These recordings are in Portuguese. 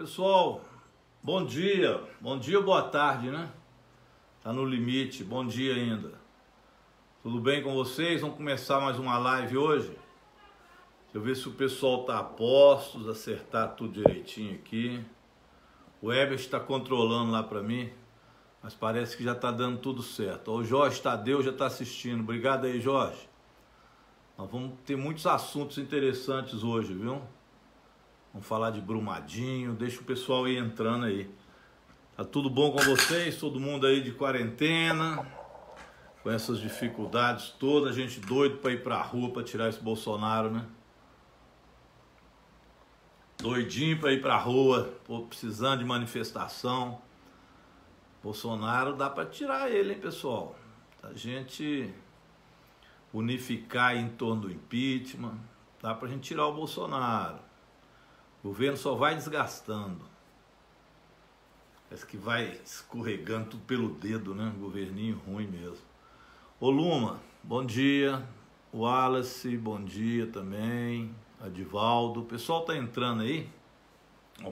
Pessoal, bom dia, bom dia, boa tarde, né? Tá no limite, bom dia ainda. Tudo bem com vocês? Vamos começar mais uma live hoje. Deixa eu ver se o pessoal tá a postos, acertar tudo direitinho aqui. O Eber está controlando lá para mim, mas parece que já tá dando tudo certo. O Jorge Tadeu já tá assistindo. Obrigado aí, Jorge. Nós vamos ter muitos assuntos interessantes hoje, viu? Vamos falar de Brumadinho, deixa o pessoal ir entrando aí. Tá tudo bom com vocês? Todo mundo aí de quarentena, com essas dificuldades todas, a gente doido para ir pra rua para tirar esse Bolsonaro, né? Doidinho para ir pra rua, pô, precisando de manifestação. Bolsonaro dá para tirar ele, hein, pessoal? A gente unificar em torno do impeachment, dá pra gente tirar o Bolsonaro. O governo só vai desgastando. Parece que vai escorregando tudo pelo dedo, né? Governinho ruim mesmo. Ô Luma, bom dia. Wallace, bom dia também. Adivaldo. O pessoal tá entrando aí.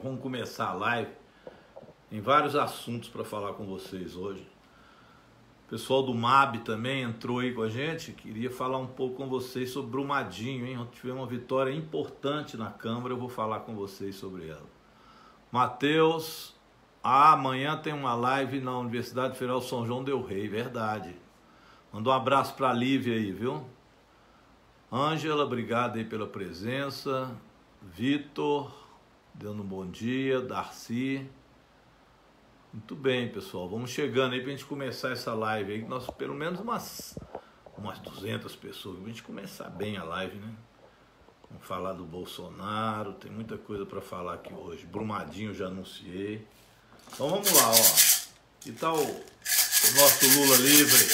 Vamos começar a live. Tem vários assuntos para falar com vocês hoje. O pessoal do MAB também entrou aí com a gente. Queria falar um pouco com vocês sobre Brumadinho, hein? Tivemos uma vitória importante na Câmara, eu vou falar com vocês sobre ela. Matheus, ah, amanhã tem uma live na Universidade Federal São João Del Rei, verdade. Manda um abraço para a Lívia aí, viu? Ângela, obrigado aí pela presença. Vitor, dando um bom dia. Darcy. Muito bem, pessoal. Vamos chegando aí pra gente começar essa live aí. Nós, pelo menos umas, umas 200 pessoas. Pra gente começar bem a live, né? Vamos falar do Bolsonaro. Tem muita coisa para falar aqui hoje. Brumadinho já anunciei. Então vamos lá, ó. Que tal o, o nosso Lula livre?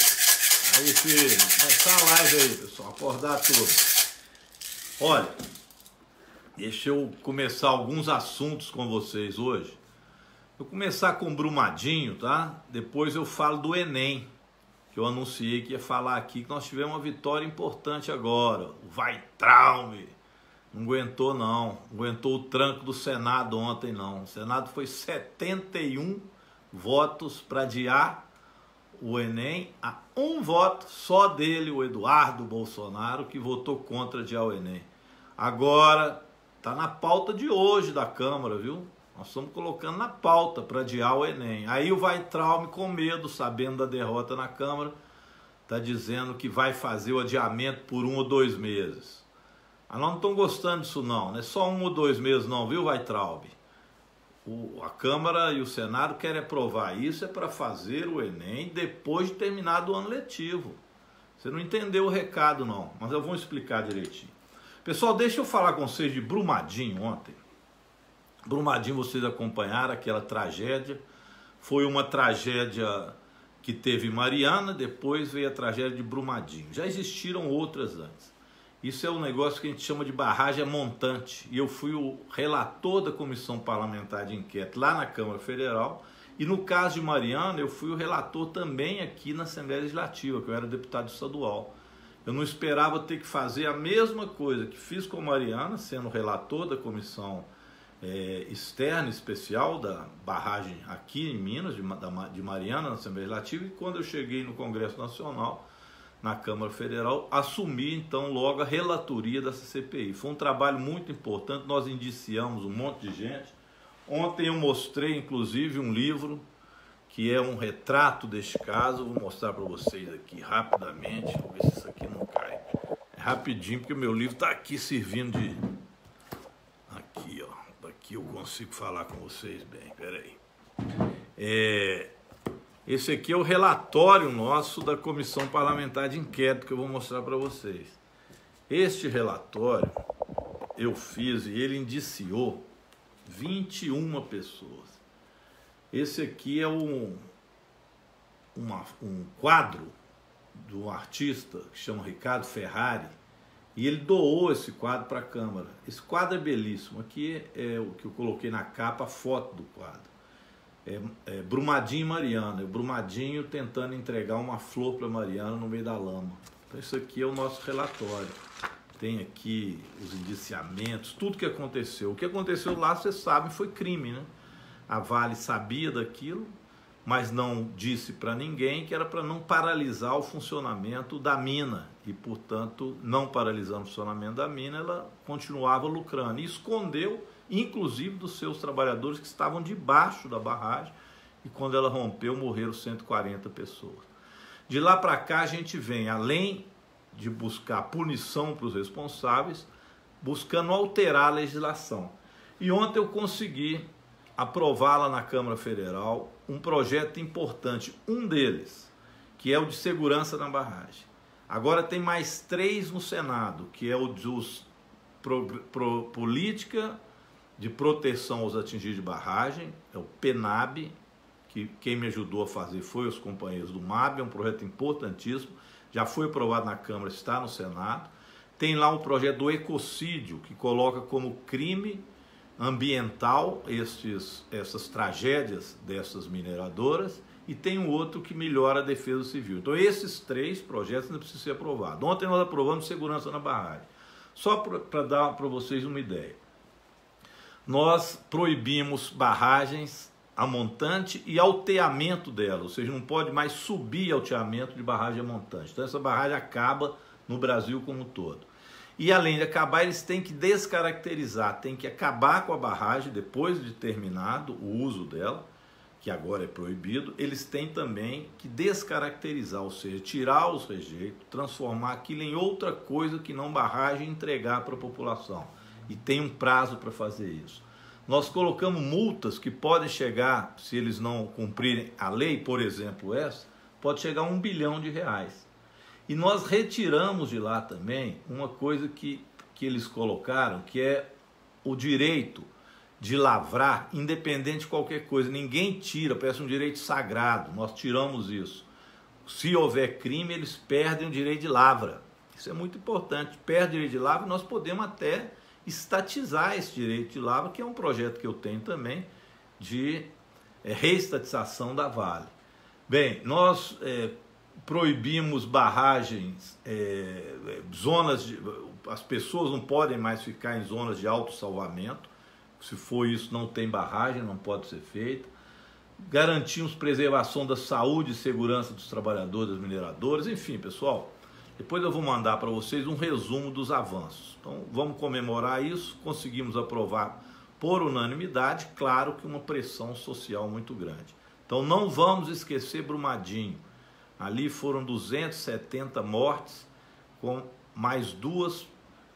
Aí, filho. Começar a live aí, pessoal. Acordar tudo. Olha, deixa eu começar alguns assuntos com vocês hoje eu começar com Brumadinho, tá? Depois eu falo do Enem, que eu anunciei que ia falar aqui, que nós tivemos uma vitória importante agora. Vai Traume. Não aguentou, não. Não aguentou o tranco do Senado ontem, não. O Senado foi 71 votos para adiar o Enem a um voto só dele, o Eduardo Bolsonaro, que votou contra adiar o Enem. Agora, tá na pauta de hoje da Câmara, viu? Nós estamos colocando na pauta para adiar o Enem. Aí o Weitraub, com medo, sabendo da derrota na Câmara, está dizendo que vai fazer o adiamento por um ou dois meses. Mas nós não estamos gostando disso não, não é só um ou dois meses não, viu Weitraub? O, a Câmara e o Senado querem aprovar isso é para fazer o Enem depois de terminado o ano letivo. Você não entendeu o recado não, mas eu vou explicar direitinho. Pessoal, deixa eu falar com vocês de Brumadinho ontem. Brumadinho, vocês acompanharam aquela tragédia. Foi uma tragédia que teve Mariana, depois veio a tragédia de Brumadinho. Já existiram outras antes. Isso é um negócio que a gente chama de barragem montante. E eu fui o relator da comissão parlamentar de inquérito lá na Câmara Federal. E no caso de Mariana, eu fui o relator também aqui na Assembleia Legislativa, que eu era deputado estadual. Eu não esperava ter que fazer a mesma coisa que fiz com Mariana, sendo relator da comissão é, externa especial da barragem aqui em Minas, de, da, de Mariana, na Assembleia Legislativa, e quando eu cheguei no Congresso Nacional, na Câmara Federal, assumi então logo a relatoria dessa CPI. Foi um trabalho muito importante, nós indiciamos um monte de gente. Ontem eu mostrei inclusive um livro que é um retrato deste caso, vou mostrar para vocês aqui rapidamente, vou ver se isso aqui não cai. É rapidinho, porque meu livro está aqui servindo de que eu consigo falar com vocês bem. Peraí. É, esse aqui é o relatório nosso da Comissão Parlamentar de Inquérito que eu vou mostrar para vocês. Este relatório eu fiz e ele indiciou 21 pessoas. Esse aqui é um, uma, um quadro de um artista que chama Ricardo Ferrari e ele doou esse quadro para a Câmara. Esse quadro é belíssimo. Aqui é o que eu coloquei na capa, a foto do quadro. É, é Brumadinho e Mariana. O Brumadinho tentando entregar uma flor para Mariana no meio da lama. Então, isso aqui é o nosso relatório. tem aqui os indiciamentos, tudo que aconteceu. O que aconteceu lá, vocês sabem, foi crime, né? A Vale sabia daquilo, mas não disse para ninguém que era para não paralisar o funcionamento da mina e, portanto, não paralisando o funcionamento da mina, ela continuava lucrando e escondeu, inclusive, dos seus trabalhadores que estavam debaixo da barragem e quando ela rompeu morreram 140 pessoas. De lá para cá a gente vem, além de buscar punição para os responsáveis, buscando alterar a legislação. E ontem eu consegui aprovar lá na Câmara Federal um projeto importante, um deles, que é o de segurança na barragem. Agora tem mais três no Senado, que é o dos pro, pro, política de proteção aos atingidos de barragem, é o PENAB, que quem me ajudou a fazer foi os companheiros do MAB, é um projeto importantíssimo, já foi aprovado na Câmara, está no Senado. Tem lá um projeto do ecocídio, que coloca como crime ambiental estes, essas tragédias dessas mineradoras e tem um outro que melhora a defesa civil. Então esses três projetos não precisam ser aprovados. Ontem nós aprovamos segurança na barragem. Só para dar para vocês uma ideia. Nós proibimos barragens a montante e alteamento dela, ou seja, não pode mais subir alteamento de barragem a montante. Então essa barragem acaba no Brasil como um todo. E além de acabar, eles têm que descaracterizar, têm que acabar com a barragem depois de terminado o uso dela, que agora é proibido. Eles têm também que descaracterizar, ou seja, tirar os rejeitos, transformar aquilo em outra coisa que não barragem e entregar para a população. E tem um prazo para fazer isso. Nós colocamos multas que podem chegar, se eles não cumprirem a lei, por exemplo, essa, pode chegar a um bilhão de reais. E nós retiramos de lá também uma coisa que, que eles colocaram, que é o direito de lavrar, independente de qualquer coisa. Ninguém tira, parece um direito sagrado. Nós tiramos isso. Se houver crime, eles perdem o direito de lavra. Isso é muito importante. Perde o direito de lavra, nós podemos até estatizar esse direito de lavra, que é um projeto que eu tenho também de é, reestatização da Vale. Bem, nós é, proibimos barragens, é, zonas de, as pessoas não podem mais ficar em zonas de autossalvamento. Se for isso, não tem barragem, não pode ser feita. Garantimos preservação da saúde e segurança dos trabalhadores, das mineradoras, enfim, pessoal. Depois eu vou mandar para vocês um resumo dos avanços. Então, vamos comemorar isso. Conseguimos aprovar por unanimidade, claro que uma pressão social muito grande. Então, não vamos esquecer Brumadinho. Ali foram 270 mortes, com mais duas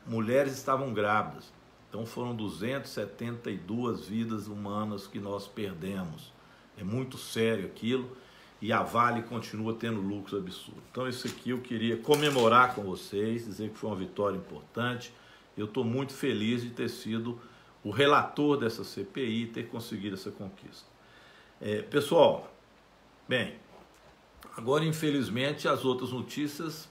mulheres estavam grávidas. Então foram 272 vidas humanas que nós perdemos. É muito sério aquilo e a Vale continua tendo lucros absurdos. Então isso aqui eu queria comemorar com vocês, dizer que foi uma vitória importante. Eu estou muito feliz de ter sido o relator dessa CPI e ter conseguido essa conquista. É, pessoal, bem, Agora, infelizmente, as outras notícias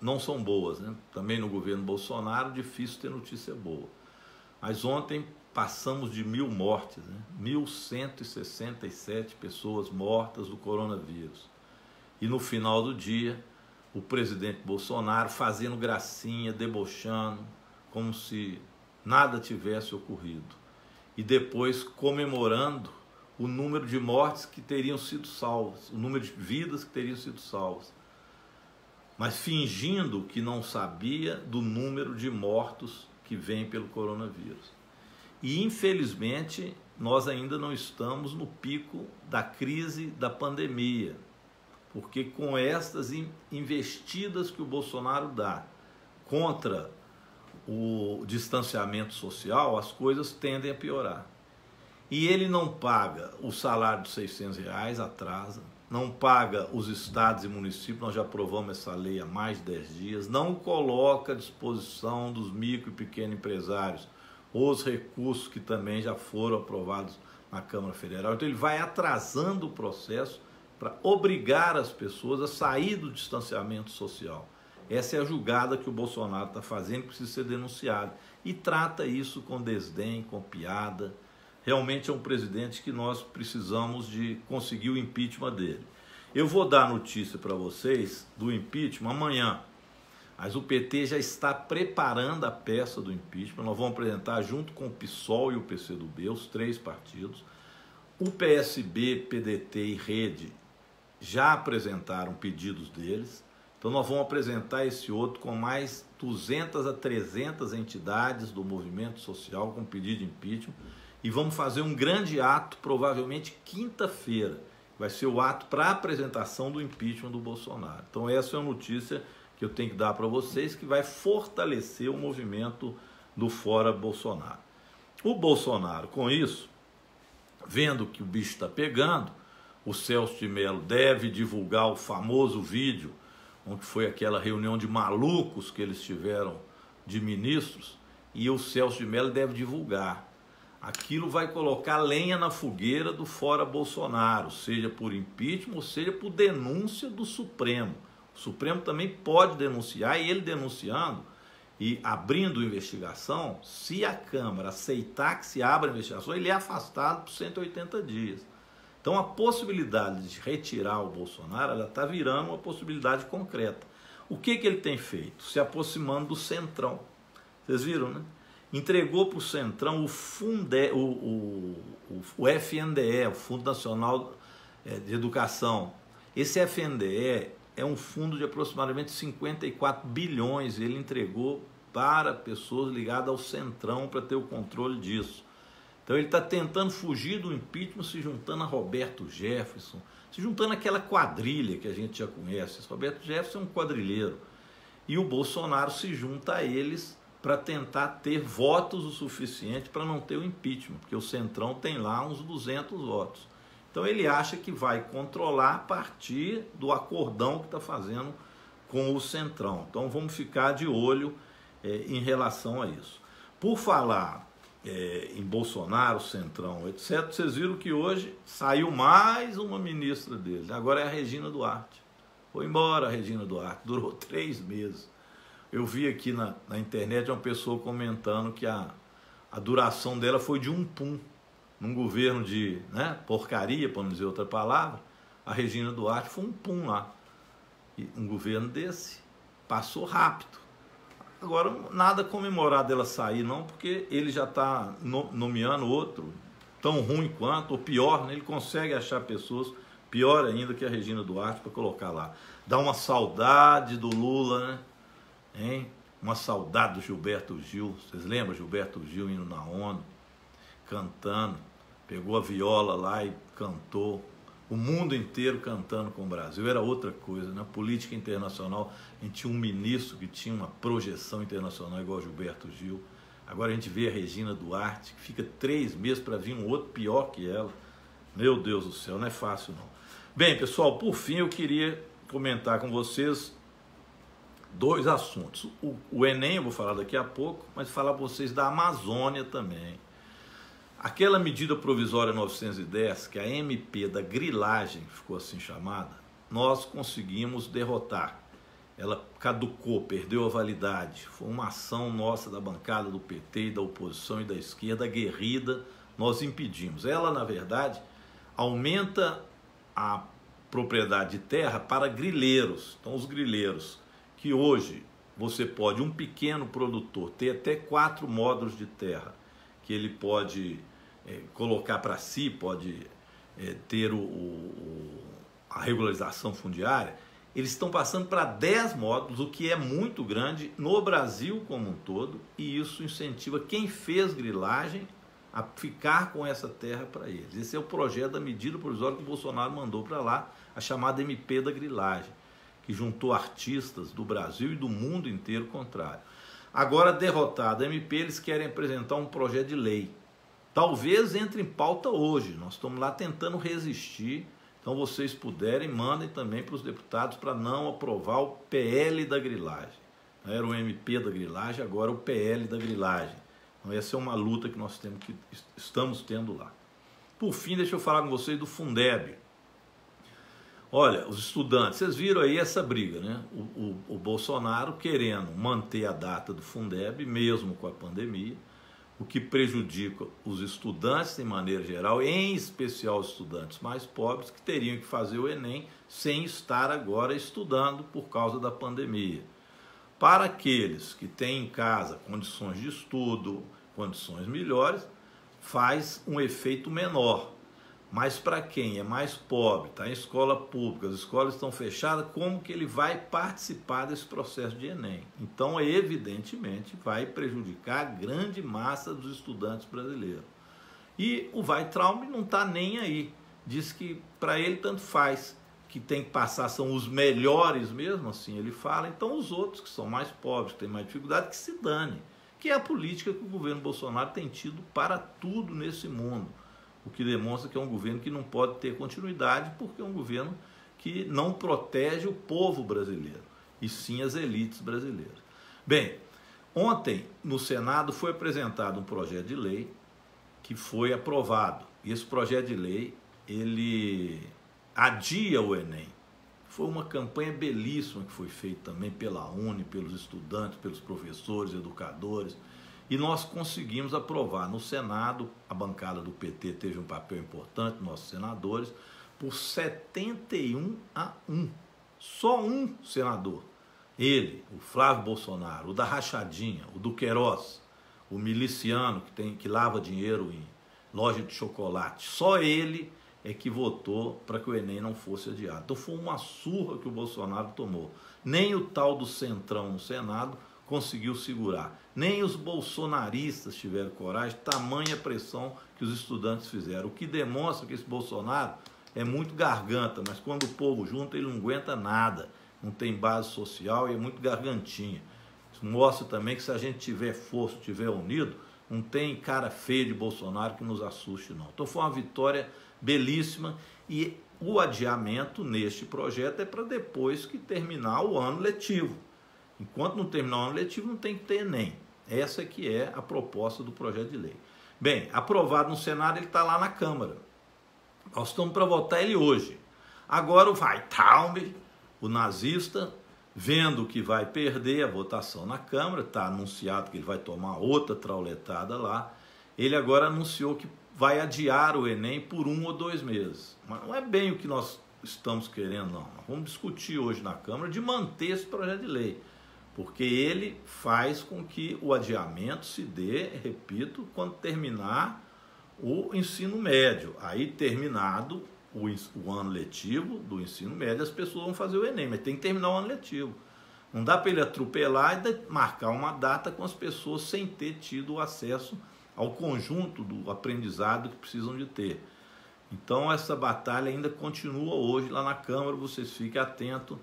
não são boas. Né? Também no governo Bolsonaro, difícil ter notícia boa. Mas ontem passamos de mil mortes, né? 1.167 pessoas mortas do coronavírus. E no final do dia, o presidente Bolsonaro fazendo gracinha, debochando, como se nada tivesse ocorrido. E depois comemorando o número de mortes que teriam sido salvas, o número de vidas que teriam sido salvas. Mas fingindo que não sabia do número de mortos que vem pelo coronavírus. E infelizmente, nós ainda não estamos no pico da crise da pandemia, porque com estas investidas que o Bolsonaro dá contra o distanciamento social, as coisas tendem a piorar e ele não paga o salário de 600 reais, atrasa, não paga os estados e municípios, nós já aprovamos essa lei há mais de 10 dias, não coloca à disposição dos micro e pequenos empresários os recursos que também já foram aprovados na Câmara Federal. Então ele vai atrasando o processo para obrigar as pessoas a sair do distanciamento social. Essa é a julgada que o Bolsonaro está fazendo, precisa ser denunciada. E trata isso com desdém, com piada realmente é um presidente que nós precisamos de conseguir o impeachment dele. Eu vou dar notícia para vocês do impeachment amanhã. Mas o PT já está preparando a peça do impeachment. Nós vamos apresentar junto com o PSOL e o PCdoB, os três partidos. O PSB, PDT e Rede já apresentaram pedidos deles. Então nós vamos apresentar esse outro com mais 200 a 300 entidades do movimento social com pedido de impeachment e vamos fazer um grande ato, provavelmente quinta-feira. Vai ser o ato para apresentação do impeachment do Bolsonaro. Então essa é a notícia que eu tenho que dar para vocês que vai fortalecer o movimento do fora Bolsonaro. O Bolsonaro, com isso, vendo que o bicho está pegando, o Celso de Mello deve divulgar o famoso vídeo onde foi aquela reunião de malucos que eles tiveram de ministros, e o Celso de Mello deve divulgar. Aquilo vai colocar lenha na fogueira do fora Bolsonaro, seja por impeachment ou seja por denúncia do Supremo. O Supremo também pode denunciar, e ele denunciando e abrindo investigação, se a Câmara aceitar que se abra a investigação, ele é afastado por 180 dias. Então a possibilidade de retirar o Bolsonaro, ela está virando uma possibilidade concreta. O que, que ele tem feito? Se aproximando do Centrão. Vocês viram, né? Entregou para o Centrão o, funde, o, o, o, FNDE, o Fundo Nacional eh, de Educação. Esse FNDE é um fundo de aproximadamente 54 bilhões. Ele entregou para pessoas ligadas ao Centrão para ter o controle disso. Então ele está tentando fugir do impeachment, se juntando a Roberto Jefferson, se juntando àquela quadrilha que a gente já conhece. Roberto Jefferson é um quadrilheiro. E o Bolsonaro se junta a eles para tentar ter votos o suficiente para não ter o impeachment, porque o Centrão tem lá uns 200 votos. Então ele acha que vai controlar a partir do acordão que está fazendo com o Centrão. Então vamos ficar de olho é, em relação a isso. Por falar é, em Bolsonaro, Centrão, etc., vocês viram que hoje saiu mais uma ministra dele. Agora é a Regina Duarte. Foi embora a Regina Duarte, durou três meses. Eu vi aqui na, na internet uma pessoa comentando que a, a duração dela foi de um pum. Num governo de né, porcaria, para não dizer outra palavra, a Regina Duarte foi um pum lá. E um governo desse passou rápido. Agora, nada comemorar dela sair, não, porque ele já está nomeando outro, tão ruim quanto, ou pior, né? ele consegue achar pessoas pior ainda que a Regina Duarte para colocar lá. Dá uma saudade do Lula, né? Hein? Uma saudade do Gilberto Gil. Vocês lembram Gilberto Gil indo na ONU, cantando, pegou a viola lá e cantou o mundo inteiro cantando com o Brasil. Era outra coisa, na né? política internacional, a gente tinha um ministro que tinha uma projeção internacional igual Gilberto Gil. Agora a gente vê a Regina Duarte, que fica três meses para vir um outro pior que ela. Meu Deus do céu, não é fácil não. Bem, pessoal, por fim eu queria comentar com vocês dois assuntos. O, o Enem eu vou falar daqui a pouco, mas falar para vocês da Amazônia também. Aquela medida provisória 910, que a MP da grilagem ficou assim chamada, nós conseguimos derrotar. Ela caducou, perdeu a validade. Foi uma ação nossa da bancada do PT e da oposição e da esquerda, guerrida, nós impedimos. Ela, na verdade, aumenta a propriedade de terra para grileiros. Então, os grileiros que hoje você pode, um pequeno produtor, ter até quatro módulos de terra que ele pode é, colocar para si, pode é, ter o, o, a regularização fundiária, eles estão passando para 10 módulos, o que é muito grande no Brasil como um todo, e isso incentiva quem fez grilagem a ficar com essa terra para eles. Esse é o projeto da medida provisória que o Bolsonaro mandou para lá, a chamada MP da grilagem, que juntou artistas do Brasil e do mundo inteiro contrário. Agora, derrotada a MP, eles querem apresentar um projeto de lei Talvez entre em pauta hoje. Nós estamos lá tentando resistir. Então, vocês puderem, mandem também para os deputados para não aprovar o PL da grilagem. Era o MP da grilagem, agora o PL da grilagem. Então, essa é uma luta que nós temos que, estamos tendo lá. Por fim, deixa eu falar com vocês do Fundeb. Olha, os estudantes, vocês viram aí essa briga, né? O, o, o Bolsonaro querendo manter a data do Fundeb, mesmo com a pandemia o que prejudica os estudantes de maneira geral, em especial os estudantes mais pobres, que teriam que fazer o Enem sem estar agora estudando por causa da pandemia. Para aqueles que têm em casa condições de estudo, condições melhores, faz um efeito menor. Mas para quem é mais pobre, está em escola pública, as escolas estão fechadas, como que ele vai participar desse processo de Enem? Então, evidentemente, vai prejudicar a grande massa dos estudantes brasileiros. E o Weitraub não está nem aí. Diz que para ele tanto faz que tem que passar são os melhores mesmo, assim ele fala, então os outros que são mais pobres, que têm mais dificuldade, que se dane. Que é a política que o governo Bolsonaro tem tido para tudo nesse mundo. O que demonstra que é um governo que não pode ter continuidade, porque é um governo que não protege o povo brasileiro, e sim as elites brasileiras. Bem, ontem no Senado foi apresentado um projeto de lei que foi aprovado. E esse projeto de lei, ele adia o Enem. Foi uma campanha belíssima que foi feita também pela Uni, pelos estudantes, pelos professores, educadores. E nós conseguimos aprovar no Senado, a bancada do PT teve um papel importante, nossos senadores, por 71 a 1. Só um senador. Ele, o Flávio Bolsonaro, o da Rachadinha, o do Queiroz, o miliciano que, tem, que lava dinheiro em loja de chocolate. Só ele é que votou para que o Enem não fosse adiado. Então foi uma surra que o Bolsonaro tomou. Nem o tal do Centrão no Senado conseguiu segurar. Nem os bolsonaristas tiveram coragem, tamanha pressão que os estudantes fizeram. O que demonstra que esse Bolsonaro é muito garganta, mas quando o povo junta, ele não aguenta nada. Não tem base social e é muito gargantinha. Isso mostra também que se a gente tiver força, tiver unido, não tem cara feia de Bolsonaro que nos assuste, não. Então foi uma vitória belíssima e o adiamento neste projeto é para depois que terminar o ano letivo. Enquanto não terminar o ano letivo, não tem que ter Enem. Essa que é a proposta do projeto de lei. Bem, aprovado no Senado, ele está lá na Câmara. Nós estamos para votar ele hoje. Agora o Weitraub, o nazista, vendo que vai perder a votação na Câmara, está anunciado que ele vai tomar outra trauletada lá, ele agora anunciou que vai adiar o Enem por um ou dois meses. Mas não é bem o que nós estamos querendo, não. Vamos discutir hoje na Câmara de manter esse projeto de lei, porque ele faz com que o adiamento se dê, repito, quando terminar o ensino médio. Aí, terminado o, o ano letivo do ensino médio, as pessoas vão fazer o Enem, mas tem que terminar o ano letivo. Não dá para ele atropelar e marcar uma data com as pessoas sem ter tido acesso ao conjunto do aprendizado que precisam de ter. Então essa batalha ainda continua hoje lá na Câmara, vocês fiquem atentos,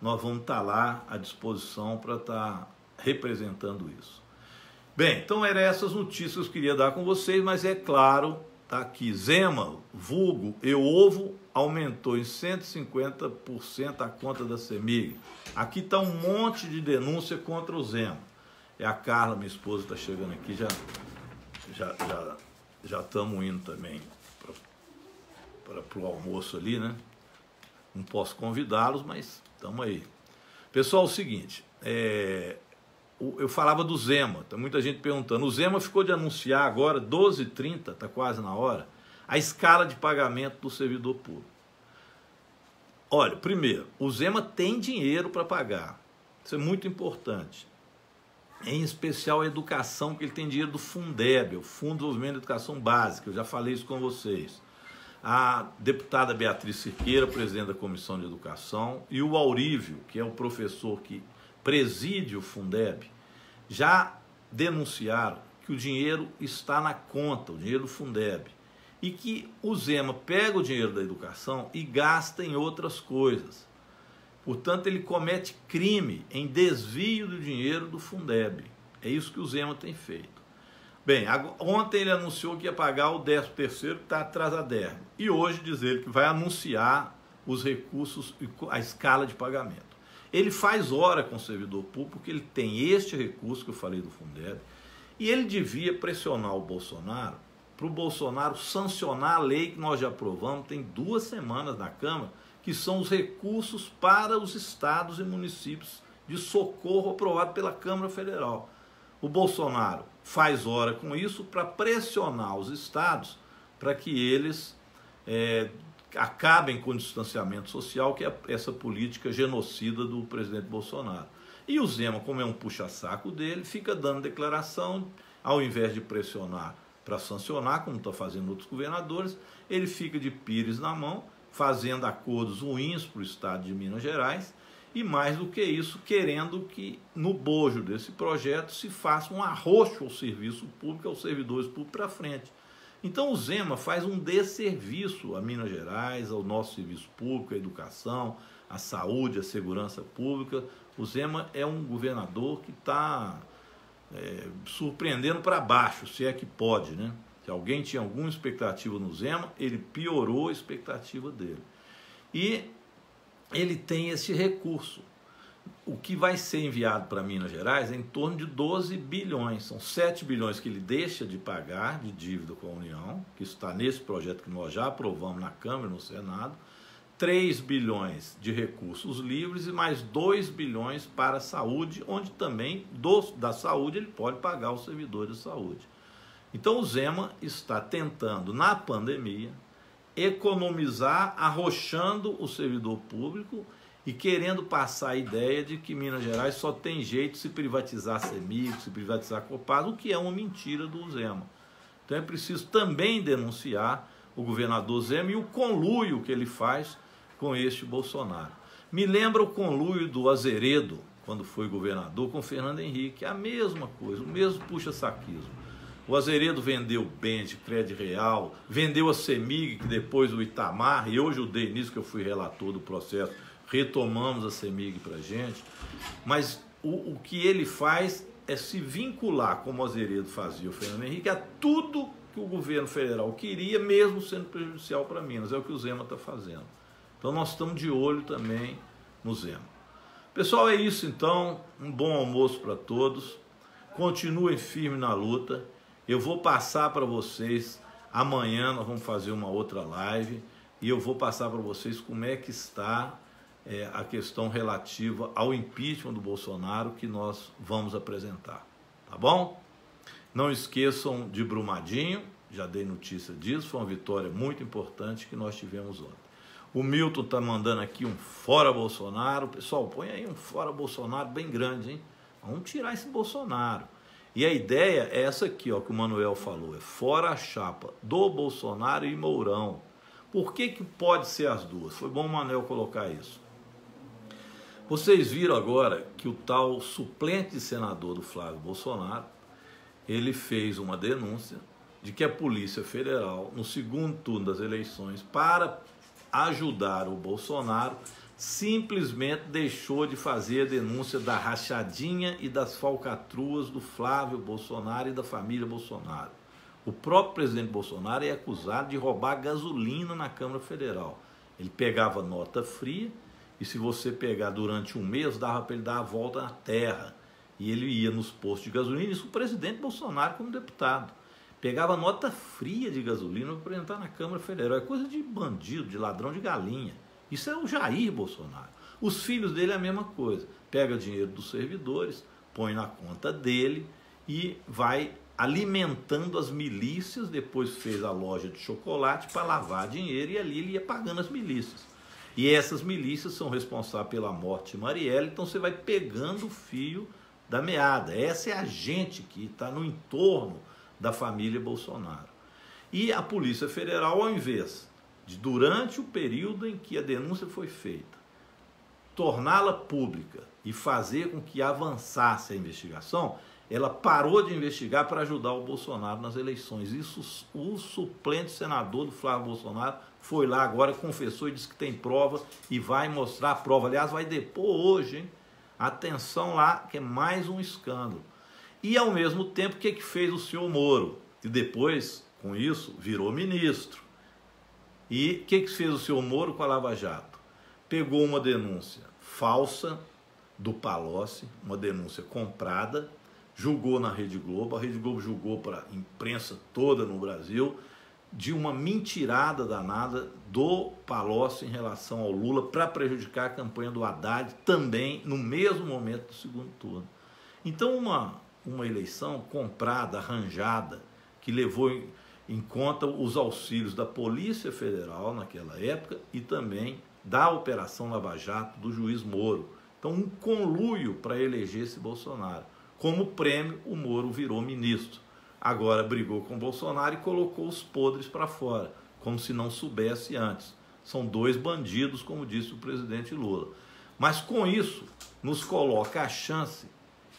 nós vamos estar lá à disposição para estar representando isso. Bem, então eram essas notícias que eu queria dar com vocês, mas é claro, tá aqui, Zema, vulgo, eu ovo, aumentou em 150% a conta da CEMIG. Aqui está um monte de denúncia contra o Zema. É a Carla, minha esposa, está chegando aqui, já já já já estamos indo também para o almoço ali, né? Não posso convidá-los, mas estamos aí. Pessoal, é o seguinte, é, eu falava do Zema, tem muita gente perguntando. O Zema ficou de anunciar agora, 12h30, está quase na hora, a escala de pagamento do servidor público. Olha, primeiro, o Zema tem dinheiro para pagar. Isso é muito importante em especial a educação, que ele tem dinheiro do Fundeb, o Fundo de Desenvolvimento da Educação Básica, eu já falei isso com vocês. A deputada Beatriz Cirqueira, presidente da Comissão de Educação, e o Aurívio, que é o professor que preside o Fundeb, já denunciaram que o dinheiro está na conta, o dinheiro do Fundeb, e que o Zema pega o dinheiro da educação e gasta em outras coisas. Portanto, ele comete crime em desvio do dinheiro do Fundeb. É isso que o Zema tem feito. Bem, ontem ele anunciou que ia pagar o 13 terceiro que está atrasadérrimo. E hoje diz ele que vai anunciar os recursos e a escala de pagamento. Ele faz hora com o servidor público ele tem este recurso que eu falei do Fundeb e ele devia pressionar o Bolsonaro para o Bolsonaro sancionar a lei que nós já aprovamos, tem duas semanas na Câmara, que são os recursos para os estados e municípios de socorro aprovado pela Câmara Federal. O Bolsonaro faz hora com isso para pressionar os estados para que eles é, acabem com o distanciamento social, que é essa política genocida do presidente Bolsonaro. E o Zema, como é um puxa-saco dele, fica dando declaração, ao invés de pressionar para sancionar, como está fazendo outros governadores, ele fica de pires na mão, fazendo acordos ruins para o estado de Minas Gerais e, mais do que isso, querendo que no bojo desse projeto se faça um arroxo ao serviço público, aos servidores públicos para frente. Então o Zema faz um desserviço a Minas Gerais, ao nosso serviço público, à educação, à saúde, à segurança pública. O Zema é um governador que está é, surpreendendo para baixo, se é que pode, né? Se alguém tinha alguma expectativa no Zema, ele piorou a expectativa dele. E ele tem esse recurso. O que vai ser enviado para Minas Gerais é em torno de 12 bilhões. São 7 bilhões que ele deixa de pagar de dívida com a União, que está nesse projeto que nós já aprovamos na Câmara e no Senado. 3 bilhões de recursos livres e mais 2 bilhões para a saúde, onde também do, da saúde ele pode pagar os servidores de saúde. Então o Zema está tentando, na pandemia, economizar, arrochando o servidor público e querendo passar a ideia de que Minas Gerais só tem jeito se privatizar a se privatizar a Copasa, o que é uma mentira do Zema. Então é preciso também denunciar o governador Zema e o conluio que ele faz com este Bolsonaro. Me lembra o conluio do Azeredo, quando foi governador, com Fernando Henrique. É a mesma coisa, o mesmo puxa-saquismo. O Azeredo vendeu bem de crédito real, vendeu a Semig, que depois o Itamar, e hoje o dei nisso que eu fui relator do processo, retomamos a Semig para gente. Mas o, o que ele faz é se vincular, como o Azeredo fazia, o Fernando Henrique, a tudo que o governo federal queria, mesmo sendo prejudicial para Minas. É o que o Zema está fazendo. Então nós estamos de olho também no Zema. Pessoal, é isso então. Um bom almoço para todos. Continuem firme na luta. Eu vou passar para vocês amanhã nós vamos fazer uma outra live e eu vou passar para vocês como é que está é, a questão relativa ao impeachment do Bolsonaro que nós vamos apresentar, tá bom? Não esqueçam de Brumadinho, já dei notícia disso, foi uma vitória muito importante que nós tivemos ontem. O Milton está mandando aqui um fora Bolsonaro. Pessoal, põe aí um fora Bolsonaro bem grande, hein? Vamos tirar esse Bolsonaro. E a ideia é essa aqui, ó, que o Manuel falou, é fora a chapa do Bolsonaro e Mourão. Por que, que pode ser as duas? Foi bom o Manuel colocar isso. Vocês viram agora que o tal suplente senador do Flávio Bolsonaro, ele fez uma denúncia de que a Polícia Federal, no segundo turno das eleições, para ajudar o Bolsonaro, simplesmente deixou de fazer a denúncia da rachadinha e das falcatruas do Flávio Bolsonaro e da família Bolsonaro. O próprio presidente Bolsonaro é acusado de roubar gasolina na Câmara Federal. Ele pegava nota fria e se você pegar durante um mês, dava para ele dar a volta na terra. E ele ia nos postos de gasolina, isso o presidente Bolsonaro como deputado. Pegava nota fria de gasolina para apresentar na Câmara Federal. É coisa de bandido, de ladrão de galinha. Isso é o Jair Bolsonaro. Os filhos dele é a mesma coisa. Pega dinheiro dos servidores, põe na conta dele e vai alimentando as milícias. Depois fez a loja de chocolate para lavar dinheiro e ali ele ia pagando as milícias. E essas milícias são responsáveis pela morte de Marielle, então você vai pegando o fio da meada. Essa é a gente que está no entorno da família Bolsonaro. E a Polícia Federal, ao invés durante o período em que a denúncia foi feita, torná-la pública e fazer com que avançasse a investigação, ela parou de investigar para ajudar o Bolsonaro nas eleições. Isso o suplente senador do Flávio Bolsonaro foi lá agora, confessou e disse que tem prova e vai mostrar a prova. Aliás, vai depor hoje, hein? Atenção lá, que é mais um escândalo. E ao mesmo tempo, o que, que fez o senhor Moro? E depois, com isso, virou ministro. E o que, que fez o senhor Moro com a Lava Jato? Pegou uma denúncia falsa do Palocci, uma denúncia comprada, julgou na Rede Globo, a Rede Globo julgou para a imprensa toda no Brasil, de uma mentirada danada do Palocci em relação ao Lula para prejudicar a campanha do Haddad também no mesmo momento do segundo turno. Então, uma, uma eleição comprada, arranjada, que levou em conta os auxílios da Polícia Federal naquela época e também da Operação Lava Jato do juiz Moro, Então, um conluio para eleger esse Bolsonaro. Como prêmio, o Moro virou ministro. Agora brigou com o Bolsonaro e colocou os podres para fora, como se não soubesse antes. São dois bandidos, como disse o presidente Lula. Mas com isso, nos coloca a chance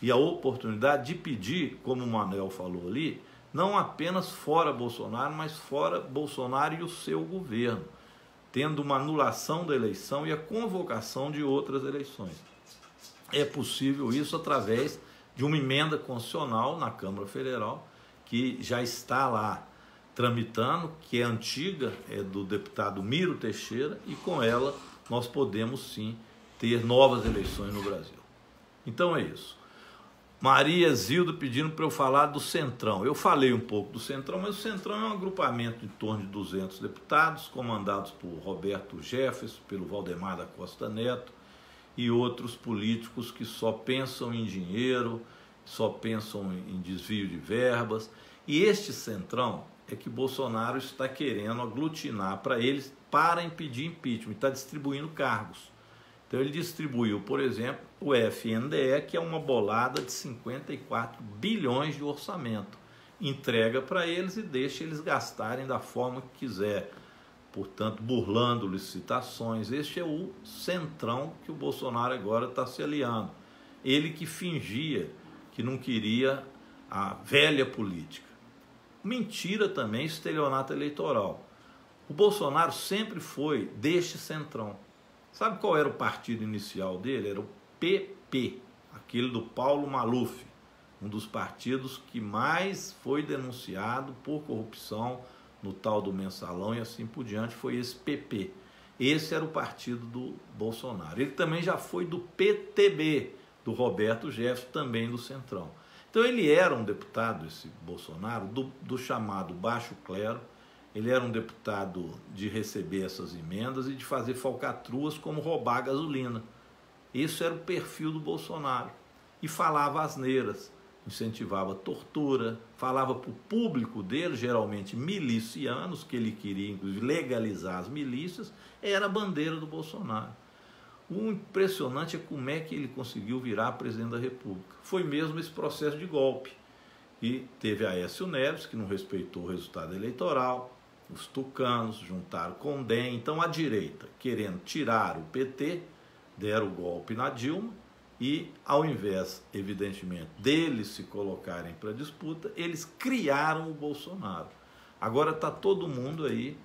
e a oportunidade de pedir, como o Manuel falou ali, não apenas fora Bolsonaro, mas fora Bolsonaro e o seu governo, tendo uma anulação da eleição e a convocação de outras eleições. É possível isso através de uma emenda constitucional na Câmara Federal, que já está lá tramitando, que é antiga, é do deputado Miro Teixeira, e com ela nós podemos sim ter novas eleições no Brasil. Então é isso. Maria Zildo pedindo para eu falar do Centrão. Eu falei um pouco do Centrão, mas o Centrão é um agrupamento em torno de 200 deputados, comandados por Roberto Jefferson, pelo Valdemar da Costa Neto e outros políticos que só pensam em dinheiro, só pensam em desvio de verbas. E este Centrão é que Bolsonaro está querendo aglutinar para eles para impedir impeachment, está distribuindo cargos. Então ele distribuiu, por exemplo, o FNDE, que é uma bolada de 54 bilhões de orçamento. Entrega para eles e deixa eles gastarem da forma que quiser. Portanto, burlando licitações. Este é o centrão que o Bolsonaro agora está se aliando. Ele que fingia que não queria a velha política. Mentira também, estelionato eleitoral. O Bolsonaro sempre foi deste centrão. Sabe qual era o partido inicial dele? Era o PP, aquele do Paulo Maluf, um dos partidos que mais foi denunciado por corrupção no tal do mensalão e assim por diante, foi esse PP. Esse era o partido do Bolsonaro. Ele também já foi do PTB, do Roberto Jefferson, também do Centrão. Então ele era um deputado, esse Bolsonaro, do, do chamado Baixo Clero, ele era um deputado de receber essas emendas e de fazer falcatruas como roubar gasolina. Isso era o perfil do Bolsonaro. E falava asneiras, incentivava tortura, falava para o público dele, geralmente milicianos, que ele queria inclusive legalizar as milícias, era a bandeira do Bolsonaro. O impressionante é como é que ele conseguiu virar presidente da República. Foi mesmo esse processo de golpe. E teve a Aécio Neves, que não respeitou o resultado eleitoral, os tucanos juntaram com o DEM, então a direita, querendo tirar o PT, deram o golpe na Dilma e, ao invés, evidentemente, deles se colocarem para disputa, eles criaram o Bolsonaro. Agora está todo mundo aí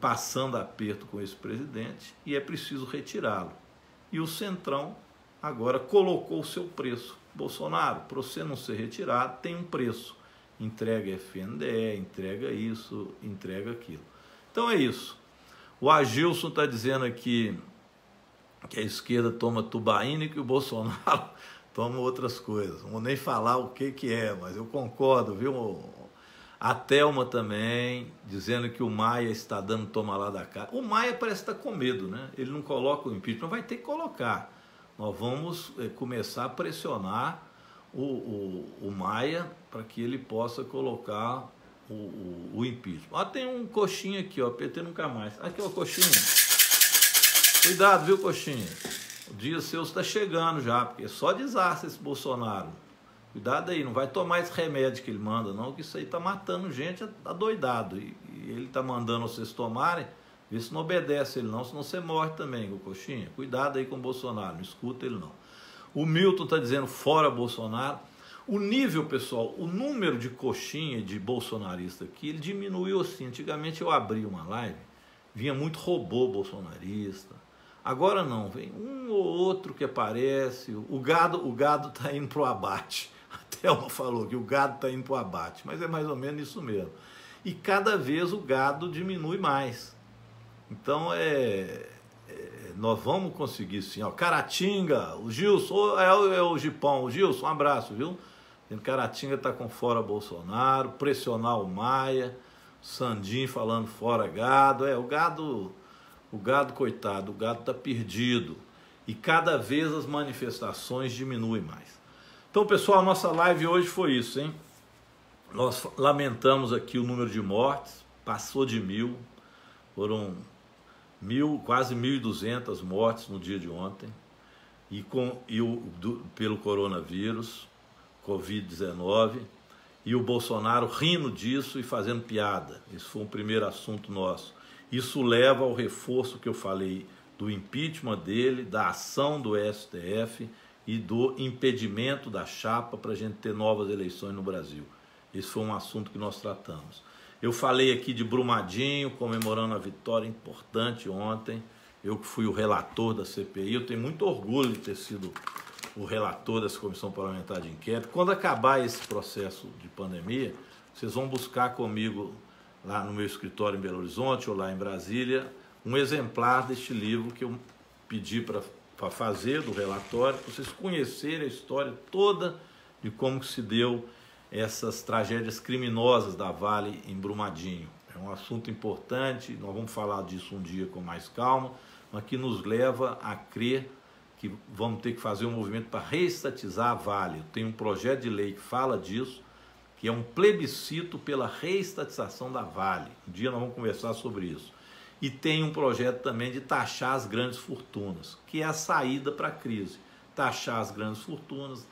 passando aperto com esse presidente e é preciso retirá-lo. E o Centrão agora colocou o seu preço. Bolsonaro, para você não ser retirado, tem um preço entrega FNDE, entrega isso, entrega aquilo. Então é isso. O Agilson está dizendo aqui que a esquerda toma tubaína e que o Bolsonaro toma outras coisas. Não vou nem falar o que, que é, mas eu concordo, viu? A Thelma também, dizendo que o Maia está dando toma lá da cara. O Maia parece estar com medo, né? Ele não coloca o impeachment, vai ter que colocar. Nós vamos eh, começar a pressionar o, o, o Maia para que ele possa colocar o, o, o impeachment. Ah, tem um coxinha aqui, ó, PT nunca mais. Aqui, ó, coxinha. Cuidado, viu, coxinha? O dia seu está chegando já, porque é só desastre esse Bolsonaro. Cuidado aí, não vai tomar esse remédio que ele manda, não, que isso aí tá matando gente adoidado. E, e ele tá mandando vocês tomarem, vê se não obedece ele não, senão você morre também, o coxinha. Cuidado aí com o Bolsonaro, não escuta ele não. O Milton está dizendo fora Bolsonaro. O nível, pessoal, o número de coxinha de bolsonarista aqui, ele diminuiu assim. Antigamente eu abria uma live, vinha muito robô bolsonarista. Agora não, vem um ou outro que aparece. O gado o gado está indo para o abate. A Thelma falou que o gado está indo para o abate, mas é mais ou menos isso mesmo. E cada vez o gado diminui mais. Então é, nós vamos conseguir sim. Ó, Caratinga, o Gilson, é, o, é o Gipão, o Gilson, um abraço, viu? Caratinga tá com fora Bolsonaro, pressionar o Maia, Sandim falando fora gado. É, o gado, o gado, coitado, o gado tá perdido. E cada vez as manifestações diminuem mais. Então, pessoal, a nossa live hoje foi isso, hein? Nós lamentamos aqui o número de mortes, passou de mil, foram mil, quase 1.200 mortes no dia de ontem. e, com, e o, do, pelo coronavírus, Covid-19, e o Bolsonaro rindo disso e fazendo piada. Isso foi um primeiro assunto nosso. Isso leva ao reforço que eu falei do impeachment dele, da ação do STF e do impedimento da chapa para a gente ter novas eleições no Brasil. Esse foi um assunto que nós tratamos. Eu falei aqui de Brumadinho, comemorando a vitória importante ontem. Eu que fui o relator da CPI, eu tenho muito orgulho de ter sido o relator dessa comissão parlamentar de inquérito. Quando acabar esse processo de pandemia, vocês vão buscar comigo lá no meu escritório em Belo Horizonte ou lá em Brasília um exemplar deste livro que eu pedi para fazer do relatório, para vocês conhecerem a história toda de como se deu essas tragédias criminosas da Vale em Brumadinho. É um assunto importante, nós vamos falar disso um dia com mais calma, mas que nos leva a crer que vamos ter que fazer um movimento para reestatizar a Vale. Tem um projeto de lei que fala disso, que é um plebiscito pela reestatização da Vale. Um dia nós vamos conversar sobre isso e tem um projeto também de taxar as grandes fortunas, que é a saída para a crise. Taxar as grandes fortunas,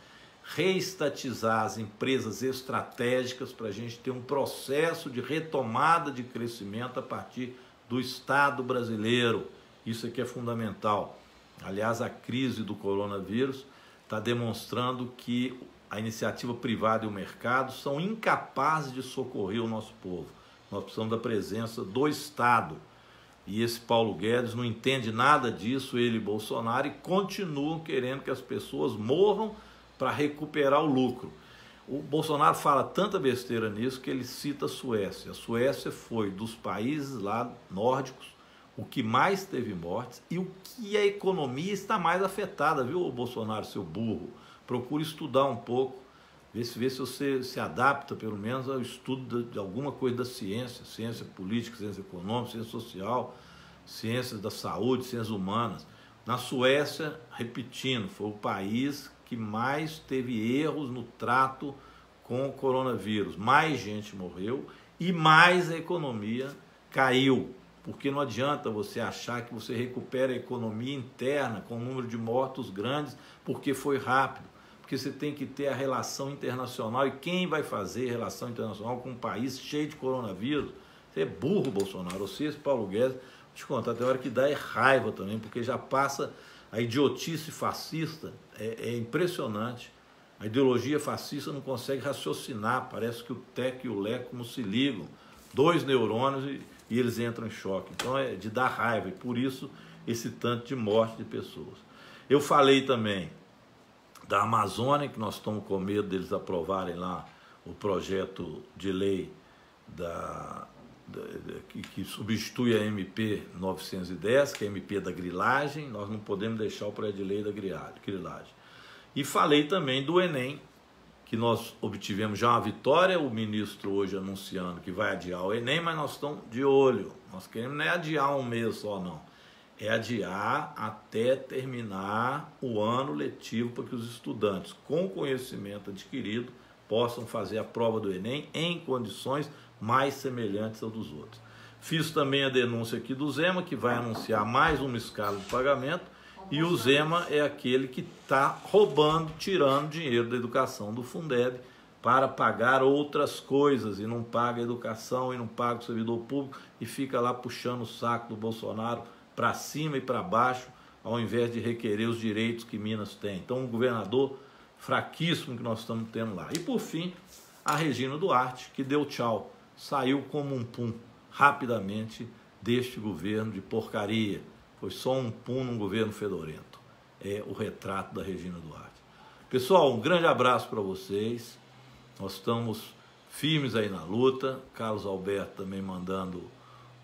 reestatizar as empresas estratégicas para a gente ter um processo de retomada de crescimento a partir do Estado brasileiro. Isso aqui é fundamental. Aliás, a crise do coronavírus está demonstrando que a iniciativa privada e o mercado são incapazes de socorrer o nosso povo. Nós precisamos da presença do Estado e esse Paulo Guedes não entende nada disso, ele e Bolsonaro, e continuam querendo que as pessoas morram para recuperar o lucro. O Bolsonaro fala tanta besteira nisso que ele cita a Suécia. A Suécia foi dos países lá nórdicos o que mais teve mortes e o que a economia está mais afetada, viu, Bolsonaro, seu burro? Procure estudar um pouco Vê se, vê se você se adapta, pelo menos, ao estudo de alguma coisa da ciência, ciência política, ciência econômica, ciência social, ciências da saúde, ciências humanas. Na Suécia, repetindo, foi o país que mais teve erros no trato com o coronavírus. Mais gente morreu e mais a economia caiu. Porque não adianta você achar que você recupera a economia interna com um número de mortos grandes, porque foi rápido porque você tem que ter a relação internacional. E quem vai fazer relação internacional com um país cheio de coronavírus? Você é burro, Bolsonaro. Você, esse Paulo Guedes, te contar, tem hora que dá é raiva também, porque já passa a idiotice fascista, é, é impressionante. A ideologia fascista não consegue raciocinar, parece que o TEC e o LECO não se ligam. Dois neurônios e, e eles entram em choque. Então é de dar raiva, e por isso esse tanto de morte de pessoas. Eu falei também da Amazônia, que nós estamos com medo deles aprovarem lá o projeto de lei da que, substitui a MP 910, que é a MP da grilagem, nós não podemos deixar o projeto de lei da grilagem. E falei também do Enem, que nós obtivemos já uma vitória, o ministro hoje anunciando que vai adiar o Enem, mas nós estamos de olho, nós queremos não é adiar um mês só não, é adiar até terminar o ano letivo para que os estudantes com conhecimento adquirido possam fazer a prova do Enem em condições mais semelhantes ao dos outros. Fiz também a denúncia aqui do Zema, que vai anunciar mais uma escala de pagamento, e o Zema é aquele que está roubando, tirando dinheiro da educação do Fundeb para pagar outras coisas e não paga a educação e não paga o servidor público e fica lá puxando o saco do Bolsonaro para cima e para baixo, ao invés de requerer os direitos que Minas tem. Então, um governador fraquíssimo que nós estamos tendo lá. E por fim, a Regina Duarte, que deu tchau, saiu como um pum rapidamente deste governo de porcaria. Foi só um pum num governo fedorento. É o retrato da Regina Duarte. Pessoal, um grande abraço para vocês. Nós estamos firmes aí na luta. Carlos Alberto também mandando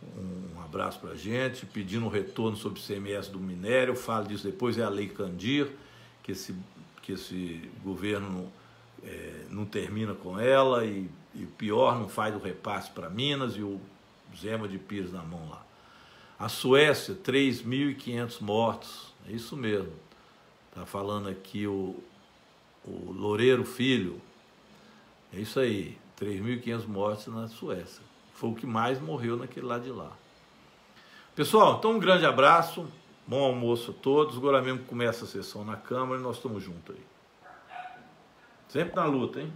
um abraço para a gente, pedindo um retorno sobre o CMS do minério, falo disso depois, é a Lei Candir, que esse, que esse governo é, não termina com ela e, e pior, não faz o repasse para Minas e o Zema de Pires na mão lá. A Suécia, 3.500 mortos, é isso mesmo. Está falando aqui o, o Loureiro Filho, é isso aí, 3.500 mortos na Suécia. Foi o que mais morreu naquele lado de lá. Pessoal, então um grande abraço. Bom almoço a todos. Agora mesmo começa a sessão na Câmara e nós estamos juntos aí. Sempre na luta, hein?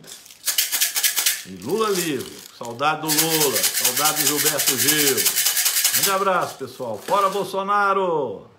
E Lula livre. Saudade do Lula. Saudade do Gilberto Gil. Grande abraço, pessoal. Fora Bolsonaro!